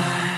colors